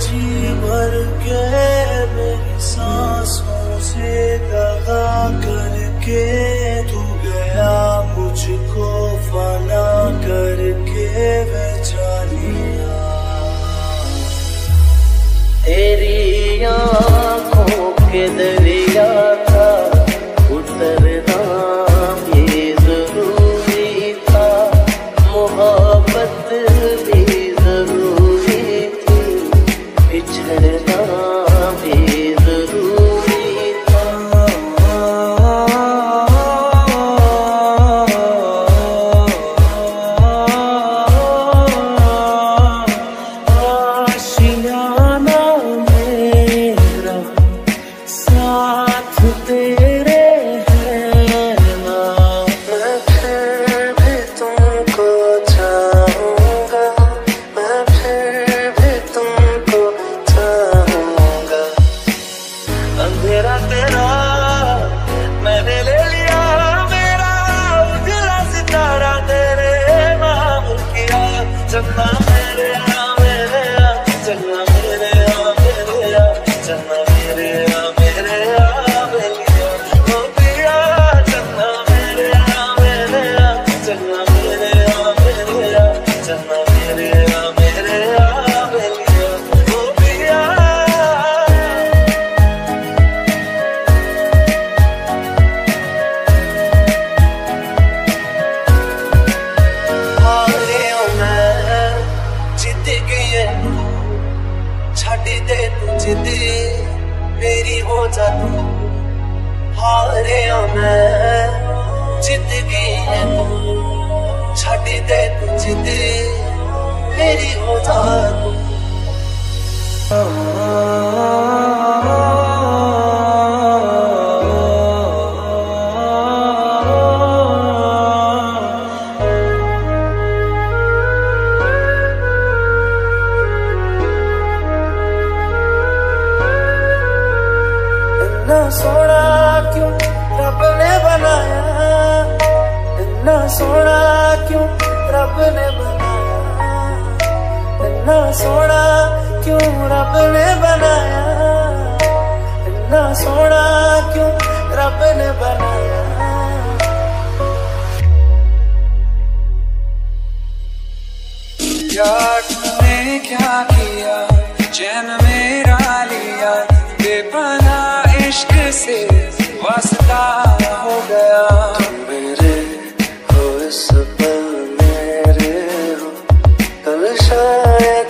जी भर के मेरी सांसों से लगा करके तू गया मुझको फना करके वे जानिया। तेरी आँखों के दरिया था किया चन्ना मेरी हो जा तू। हारे मैं। ज़िंदगी है। तू सोना क्यों रब ने बनाया इतना सोना क्यों रब ने बनाया इतना सोना क्यों रब ने बनाया इतना सोना क्यों रब ने बनाया क्या किया चैन मेरा से वास्ता हो गया। मेरे हो इस मेरे हो कल शायद